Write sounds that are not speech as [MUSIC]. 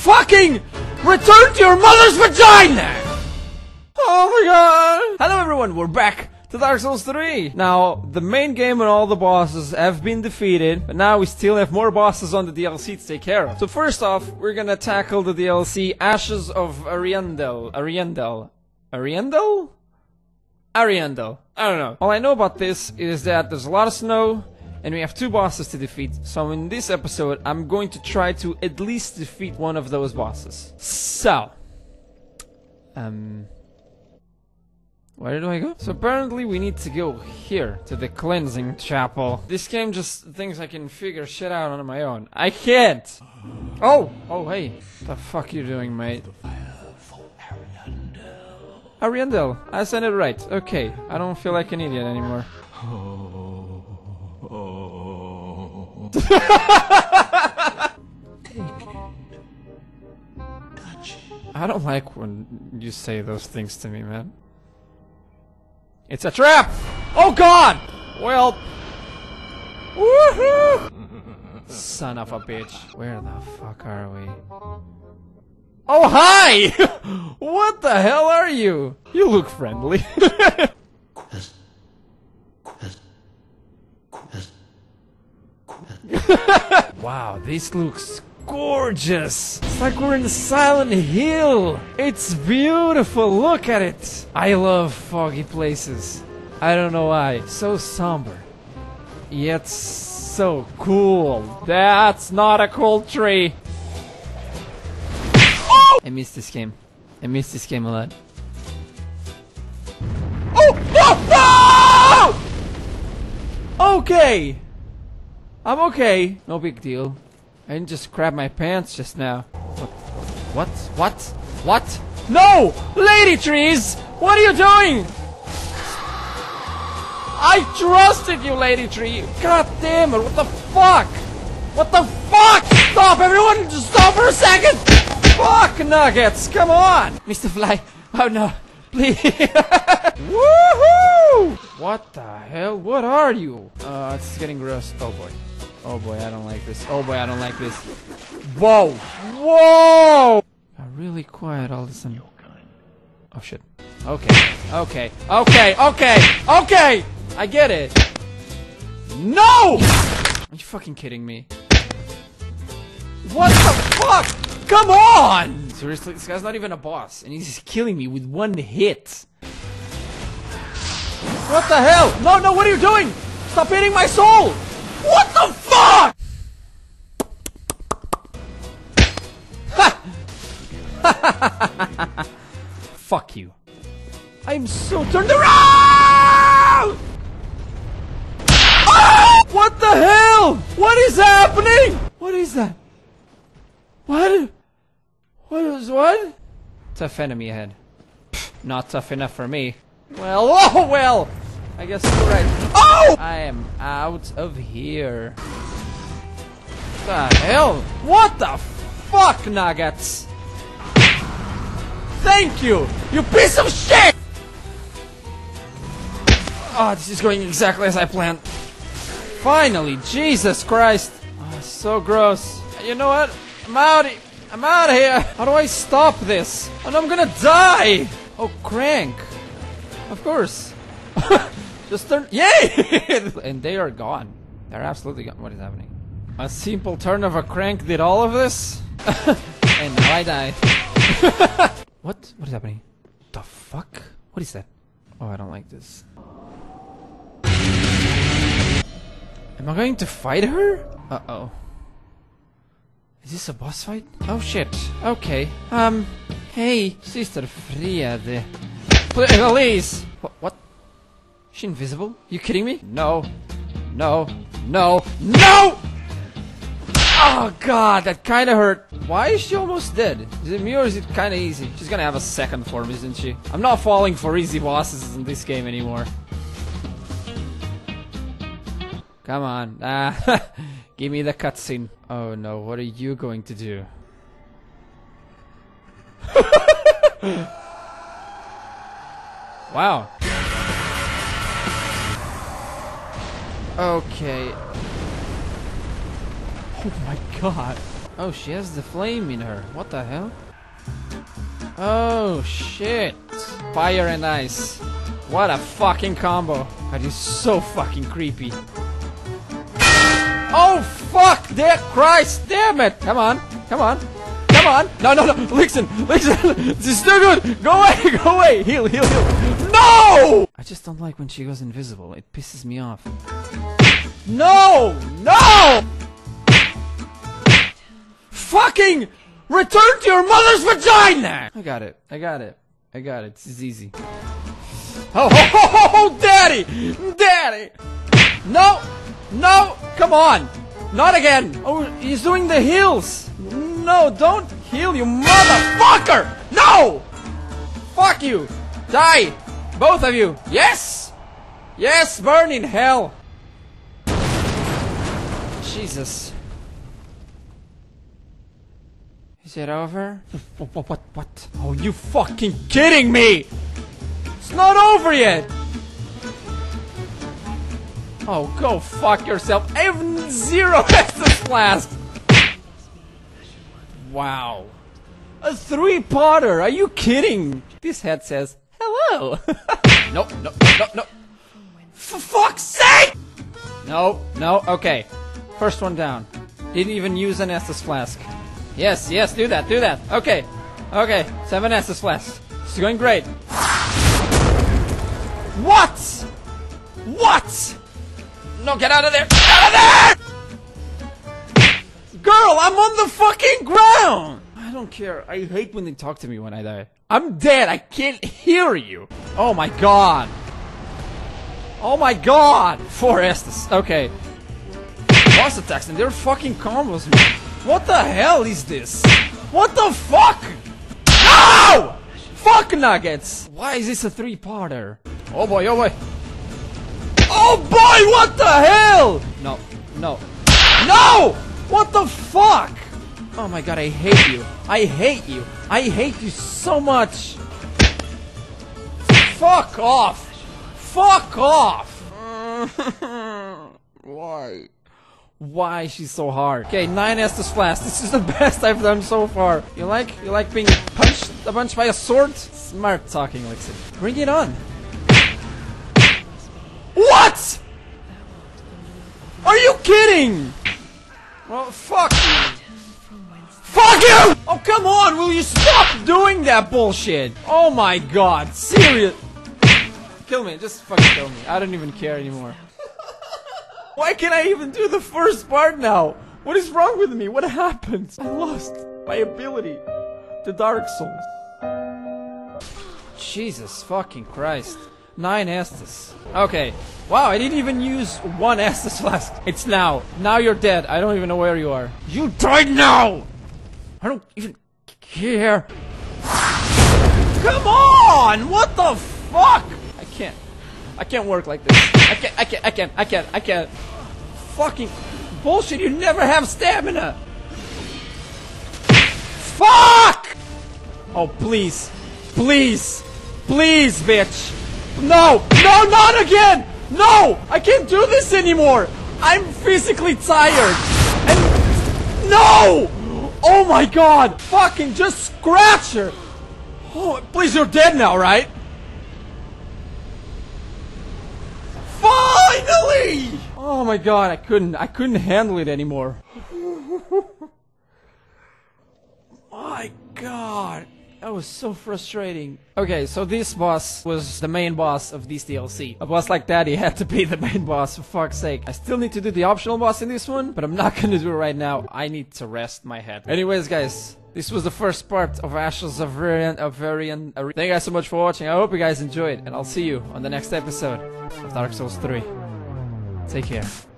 fucking return to your mother's vagina! Oh my god! Hello everyone, we're back to Dark Souls 3! Now, the main game and all the bosses have been defeated, but now we still have more bosses on the DLC to take care of. So first off, we're gonna tackle the DLC Ashes of Ariandel. Ariandel. Ariandel? Ariandel. I don't know. All I know about this is that there's a lot of snow, and we have two bosses to defeat. So in this episode, I'm going to try to at least defeat one of those bosses. So, um, where do I go? So apparently we need to go here, to the cleansing chapel. This game just thinks I can figure shit out on my own. I can't! Oh! Oh, hey. What the fuck are you doing, mate? Ariandel. I said it right. Okay. I don't feel like an idiot anymore. [LAUGHS] I don't like when you say those things to me, man. It's a trap! Oh god! Well... Woohoo! Son of a bitch. Where the fuck are we? Oh, hi! [LAUGHS] what the hell are you? You look friendly. [LAUGHS] [LAUGHS] wow, this looks gorgeous. It's like we're in Silent Hill. It's beautiful. Look at it. I love foggy places. I don't know why. So somber. Yet so cool. That's not a cool tree. Oh! I missed this game. I missed this game a lot. Oh! No! Okay. I'm okay. No big deal. I didn't just grab my pants just now. What? What? What? What? No! Lady trees! What are you doing? I trusted you, Lady Tree! God damn it, what the fuck? What the fuck? Stop, everyone! Just stop for a second! Fuck, Nuggets! Come on! Mr. Fly, oh no, please! [LAUGHS] Woohoo! What the hell? What are you? Uh, it's getting gross. Oh boy. Oh boy, I don't like this. Oh boy, I don't like this. Whoa! Whoa! Got really quiet all of a sudden. Oh shit. Okay, okay, okay, okay, okay! I get it. No! Are you fucking kidding me? What the fuck? Come on! Seriously, this guy's not even a boss, and he's just killing me with one hit. What the hell? No, no, what are you doing? Stop hitting my soul! What the [LAUGHS] Fuck you. I'm so turned around! Ah! What the hell? What is happening? What is that? What? What is what? Tough enemy ahead. Not tough enough for me. Well, [LAUGHS] oh well! I guess you're right. Oh! I am out of here. The hell? What the fuck, Nuggets? Thank you, you piece of shit! Oh, this is going exactly as I planned. Finally, Jesus Christ. Oh, so gross. You know what? I'm out. I'm out of here. How do I stop this? Oh, and I'm gonna die. Oh, crank. Of course. [LAUGHS] Just turn. Yay! [LAUGHS] and they are gone. They're absolutely gone. What is happening? A simple turn of a crank did all of this? [LAUGHS] and I die. What? What is happening? The fuck? What is that? Oh, I don't like this. Am I going to fight her? Uh-oh. Is this a boss fight? Oh shit. Okay. Um, hey, Sister Friede. Please! What? What? Is she invisible? You kidding me? No. No. No. No! Oh god, that kinda hurt. Why is she almost dead? Is it me or is it kinda easy? She's gonna have a second form, isn't she? I'm not falling for easy bosses in this game anymore. Come on. Ah, [LAUGHS] give me the cutscene. Oh no, what are you going to do? [LAUGHS] wow. Okay. Oh my god. Oh, she has the flame in her. What the hell? Oh, shit. Fire and ice. What a fucking combo. That is so fucking creepy. Oh, fuck! Dear Christ, damn it! Come on, come on, come on! No, no, no! Listen, listen! [LAUGHS] This is still good! Go away, [LAUGHS] go away! Heal, heal, heal! No! I just don't like when she goes invisible. It pisses me off. No! No! Fucking return to your mother's vagina! I got it. I got it. I got it. This is easy. Oh, [LAUGHS] ho, ho, ho, ho, daddy! Daddy! No! No! Come on! Not again! Oh, he's doing the heels! No, don't heal, you motherfucker! No! Fuck you! Die! Both of you! Yes! Yes, burn in hell! Jesus. Is it over? What, what, what? Oh, you fucking kidding me! It's not over yet! Oh, go fuck yourself. I have zero [LAUGHS] Estus Flask! Wow. A three-potter, are you kidding? This head says, hello. no, no, no, no. For fuck's sake! No, no, okay. First one down. Didn't even use an Estus Flask. Yes, yes, do that, do that. Okay, okay, seven Flasks. This is going great. What? What? No, get out of there! Out of there! Girl, I'm on the fucking ground! I don't care. I hate when they talk to me when I die. I'm dead. I can't hear you. Oh my god. Oh my god. Four Estus. Okay. Boss attacks and they're fucking combos, man. What the hell is this? What the fuck? No! Fuck nuggets! Why is this a three-parter? Oh boy, oh boy. Oh boy, what the hell? No, no. No! What the fuck? Oh my god, I hate you. I hate you. I hate you so much. Fuck off. Fuck off. [LAUGHS] Why? Why she's so hard? Okay, nine Estus Flask. This is the [LAUGHS] best I've done so far. You like? You like being punched a bunch by a sword? Smart talking, Lixit. Bring it on. What? Are you kidding? Well, fuck you. Fuck you! Oh, come on, will you stop doing that bullshit? Oh my god, serious. Kill me, just fucking kill me. I don't even care anymore. Why can't I even do the first part now? What is wrong with me? What happened? I lost my ability to Dark Souls. Jesus fucking Christ. Nine Estus. Okay. Wow, I didn't even use one Estus [LAUGHS] Flask. It's now. Now you're dead. I don't even know where you are. You died now! I don't even care. Come on! What the fuck? I can't. I can't work like this. I can't, I can't, I can't, I can't, I can't. Fucking bullshit, you never have stamina! Fuck! Oh, please. Please. Please, bitch. No! No, not again! No! I can't do this anymore! I'm physically tired! And... No! Oh my god! Fucking just scratch her! Oh, please, you're dead now, right? Oh my god, I couldn't, I couldn't handle it anymore. my god. That was so frustrating. Okay, so this boss was the main boss of this DLC. A boss like that, [LAUGHS] he had to be the main boss, for fuck's sake. I still need to do the optional boss in this one, but I'm not gonna do it right now. I need to rest my head. Anyways, guys, this was the first part of Ashes of Varian. Of Varian. Thank you guys so much for watching. I hope you guys enjoyed, and I'll see you on the next episode of Dark Souls 3. Take care.